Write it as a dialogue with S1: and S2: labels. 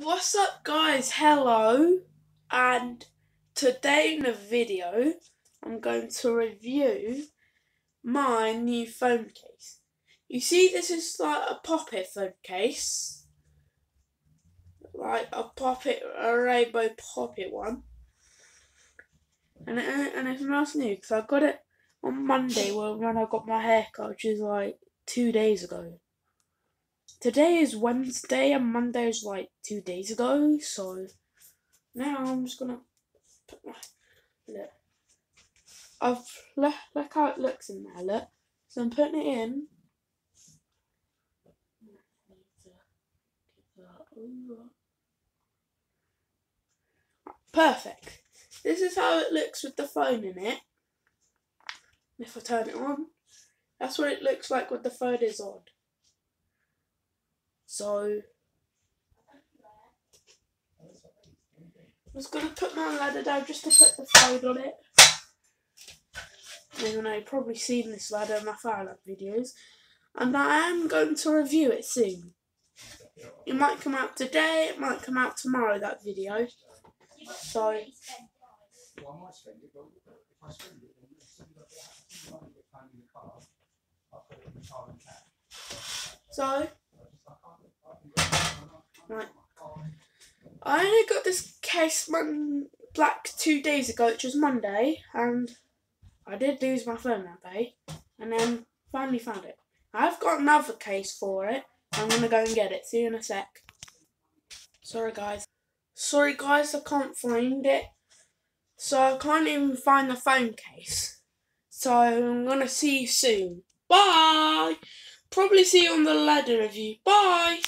S1: What's up guys, hello, and today in the video I'm going to review my new phone case. You see this is like a pop it phone case, like a pop it, a rainbow pop it one, and it, and it's nice new because I got it on Monday when I got my haircut, which is like two days ago today is Wednesday and Monday is like two days ago, so now I'm just gonna put my look. I've look, look how it looks in there, look. So I'm putting it in. Perfect. This is how it looks with the phone in it. If I turn it on, that's what it looks like with the phone is on. So I'm just gonna put my ladder down just to put the phone on it. Even though you've probably seen this ladder in my Firelab videos. And I am going to review it soon. It might come out today, it might come out tomorrow, that video. So So Right. I only got this case black two days ago, which was Monday, and I did lose my phone that day, and then finally found it. I've got another case for it. I'm gonna go and get it. See you in a sec. Sorry, guys. Sorry, guys, I can't find it. So I can't even find the phone case. So I'm gonna see you soon. Bye! Probably see you on the ladder review. Bye!